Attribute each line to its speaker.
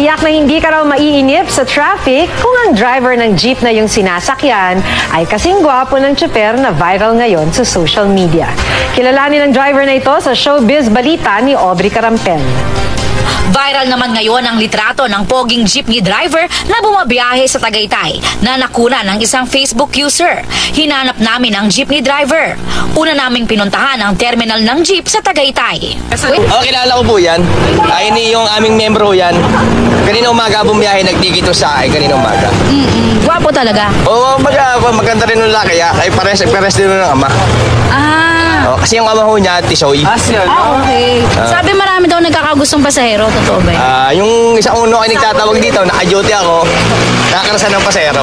Speaker 1: Tiyak na hindi ka raw maiinip sa traffic kung ang driver ng jeep na yung sinasakyan ay kasing gwapo ng tsuper na viral ngayon sa social media. Kilalanin ang driver na ito sa showbiz balita ni Aubrey Carampel.
Speaker 2: Viral naman ngayon ang litrato ng poging jeepney driver na bumabiyahe sa Tagaytay na nakuna ng isang Facebook user. Hinanap namin ang jeepney driver. Una naming pinuntahan ang terminal ng jeep sa Tagaytay.
Speaker 3: Oh, kilala ko po yan. Ay, ini yung aming membro yan. Kanina umaga bumiyahe, nagtigito sa akin kanina umaga.
Speaker 2: Gwapo talaga.
Speaker 3: Oo, oh, maga, maganda rin nung laki ah. Ay, pares, pares din ng ama.
Speaker 2: Ah,
Speaker 3: Oh, kasi yung ama ho niya, Tisoy.
Speaker 2: ah okay. Sabi marami daw nagkakagustong pasahero. Totoo ba yun?
Speaker 3: Ah, yung isang uno ay nagtatawag dito, naka-duty ako. Nakakarasan ng pasero.